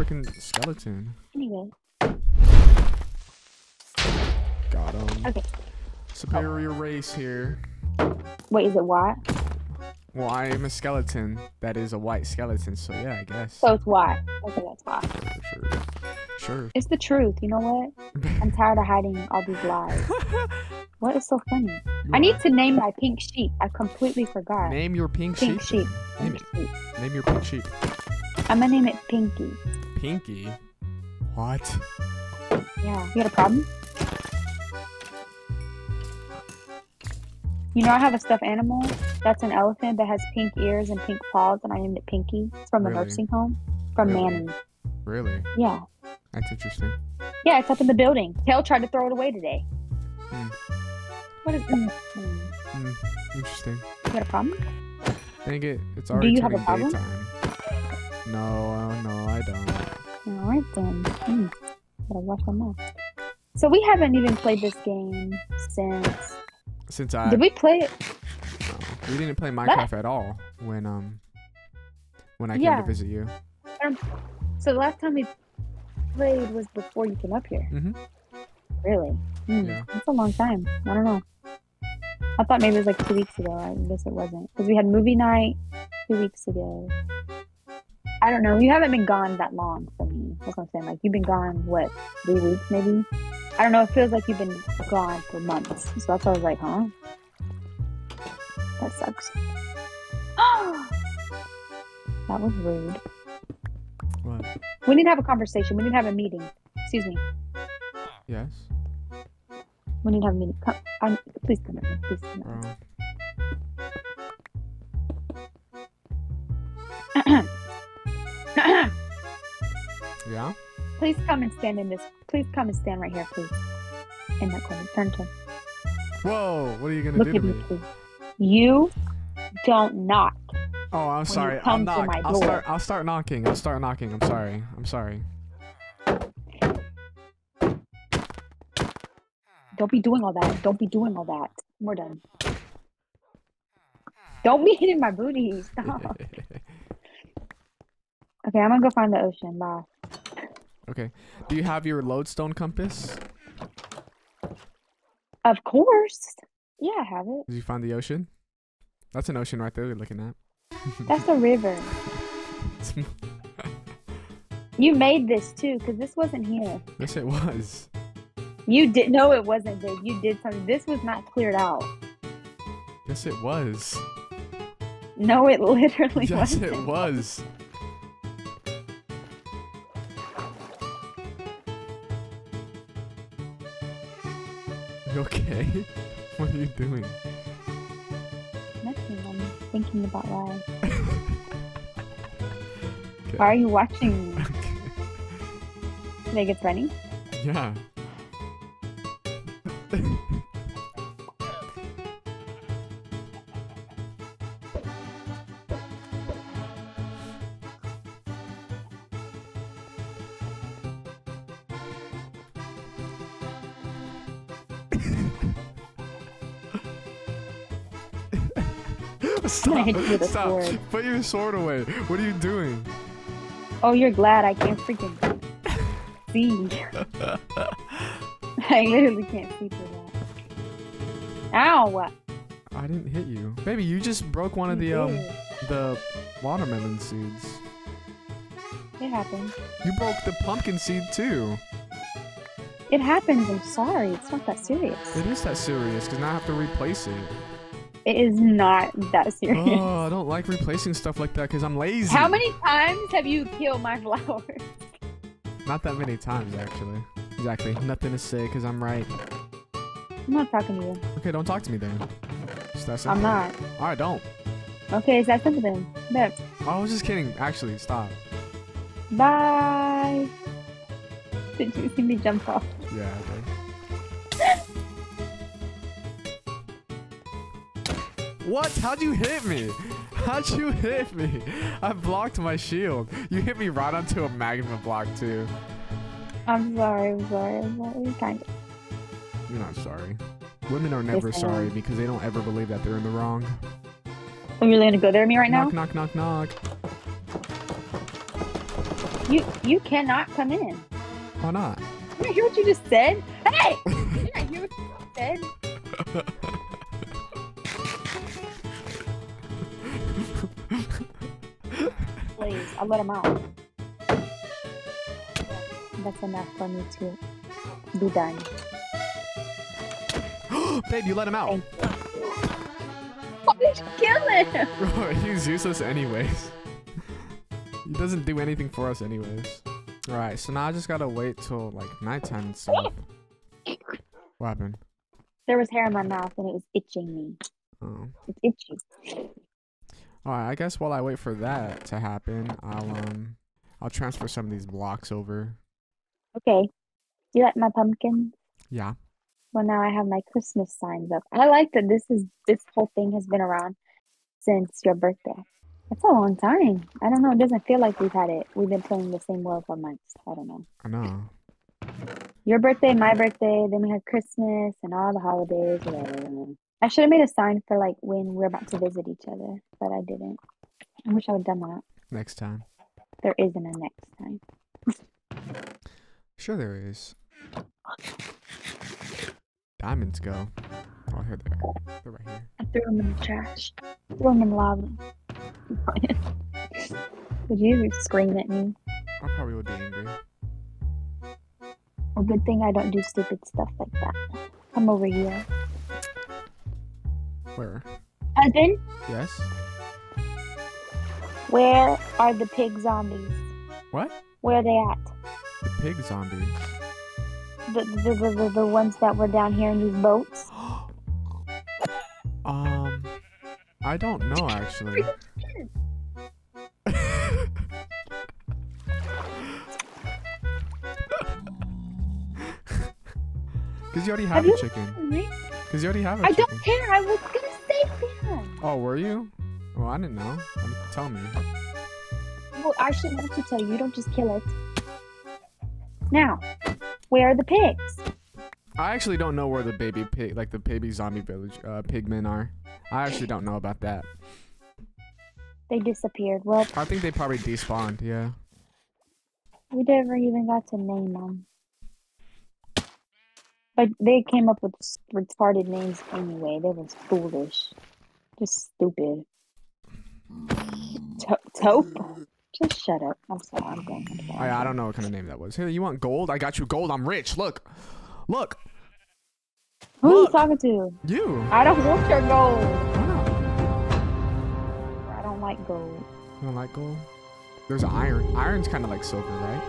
freaking skeleton. Anyway, Got him. Okay. Superior race here. wait, is it what? Well, I am a skeleton that is a white skeleton, so yeah, I guess. So it's what? Okay, that's why. Sure. Sure. It's the truth. You know what? I'm tired of hiding all these lies. What is so funny? You I need to name my pink sheep. I completely forgot. name your pink, Pink sheep. sheep. Name Pink it. sheep. Name your pink sheep. I'm gonna name it Pinky. Pinky. What? Yeah. You got a problem? You know I have a stuffed animal that's an elephant that has pink ears and pink paws, and I named it Pinky. It's from the Really? nursing home. From Really? Manny. Really? Yeah. That's interesting. Yeah, it's up in the building. Tail tried to throw it away today. Hmm. What is? Mm, mm. Interesting. You got a problem? Dang it! It's already Do you have a problem? daytime. No, no, I don't. All right then. Mm. Gotta wash my mouth. So we haven't even played this game since. Since I Did we play it? no, we didn't play Minecraft at all when um when I came Yeah. to visit you. So the last time we played was before you came up here. Mm-hmm. Really? Hmm, Yeah. That's a long time. I don't know. I thought maybe it was like two weeks ago. I guess it wasn't because we had movie night two weeks ago. I don't know. You haven't been gone that long for what I'm saying. Like you've been gone what three weeks maybe. I don't know. It feels like you've been gone for months. So that's why I was like, huh? That sucks. that was rude. What? We need to have a conversation. We need to have a meeting. Excuse me. Yes, We need to have a meeting. Come, um, please come in. Please come in. bro. Yeah. please come and stand in this. Please come and stand right here, please. In that corner. Turn to. Whoa! What are you gonna Look do at to me, me? please. You don't knock. Oh, I'm sorry. I'll knock. I'll door. start. I'll start knocking. I'll start knocking. I'm sorry. I'm sorry. Don't be doing all that. Don't be doing all that. We're done. Don't be hitting my booty. Stop. Okay, I'm gonna go find the ocean. Bye. Okay. Do you have your lodestone compass? Of course. Yeah, I have it. Did you find the ocean? That's an ocean right there. You're looking at. That's a river. You made this too, because this wasn't here. yes, it was. You did no, it wasn't. Dude. You did something. This was not cleared out. Yes, it was. No, it literally Yes, wasn't. it was. You okay? What are you doing? Nothing. I'm thinking about why. Okay. Why are you watching me? Think it's funny? Yeah. Stop! hit you with a Stop! sword. Put your sword away. What are you doing? Oh, you're glad I can't freaking see. I literally can't see through that. Ow! I didn't hit you, baby. You just broke one of the You um the watermelon seeds. It happened. You broke the pumpkin seed too. It happens. I'm sorry. It's not that serious. It is that serious because now I have to replace it. It is not that oh, serious. Oh, I don't like replacing stuff like that because I'm lazy. How many times have you killed my flowers? Not that many times, actually. Exactly. Nothing to say because I'm right. I'm not talking to you. Okay, don't talk to me then. Just that simple. I'm not. All right, don't. Okay, it's that simple then. Bet. I was just kidding. Actually, stop. Bye. Did you see me jump off? Yeah. Okay. what? How'd you hit me? How'd you hit me? I blocked my shield. You hit me right onto a magma block too. I'm sorry. I'm sorry. I'm sorry. Kind of. You're not sorry. Women are never Yes, sorry because they don't ever believe that they're in the wrong. Are you really gonna go there with me right now? knock, knock, knock, knock. You you cannot come in. Why not? Did you hear what you just said? Hey! Did I hear what you just said? Please, I'll let him out. That's enough for me to be done. Babe, you let him out. Why did you kill him? He's useless anyways. he doesn't do anything for us anyways. Alright, so now I just gotta wait till like nighttime and stuff. What happened? There was hair in my mouth and it was itching me. Oh. It's itchy. Alright, I guess while I wait for that to happen, I'll um I'll transfer some of these blocks over. Okay. You like my pumpkin? Yeah. Well, now I have my Christmas signs up. I like that this is this whole thing has been around since your birthday. That's a long time. I don't know. It doesn't feel like we've had it. We've been playing the same world for months. I don't know. I know. Your birthday, my birthday, then we had Christmas and all the holidays. Whatever. I should have made a sign for like when we're about to visit each other, but I didn't. I wish I would have done that. Next time. There isn't a next time. Sure there is. Diamonds go. Oh here they are. They're right here. I threw them in the trash. Threw them in lava. Would you scream at me? I probably would be angry. A good thing I don't do stupid stuff like that. Come over here. Where? Husband, Yes? where are the pig zombies? What? Where are they at? The pig zombies. The, the, the, the, the ones that were down here in these boats? um I don't know actually. Cause you already have, Have a you- chicken. Cause you already have a I chicken. I don't care. I was gonna save them. Oh, were you? Well, I didn't know. Tell me. Well, I shouldn't have to tell you. You don't just kill it. Now, where are the pigs? I actually don't know where the baby pig, like the baby zombie village, uh, pigmen are. I actually don't know about that. They disappeared. Well, I think they probably despawned. Yeah. we never even got to name them. But they came up with retarded names anyway. They were foolish. Just stupid. To- taupe? Just shut up. I'm sorry. I'm going. Oh, I don't know what kind of name that was. Here, you want gold? I got you gold. I'm rich. Look, look, Who are you Look. talking to? you. I don't want your gold. Why not? I don't like gold. You don't like gold? There's iron. Iron's kind of like silver, right?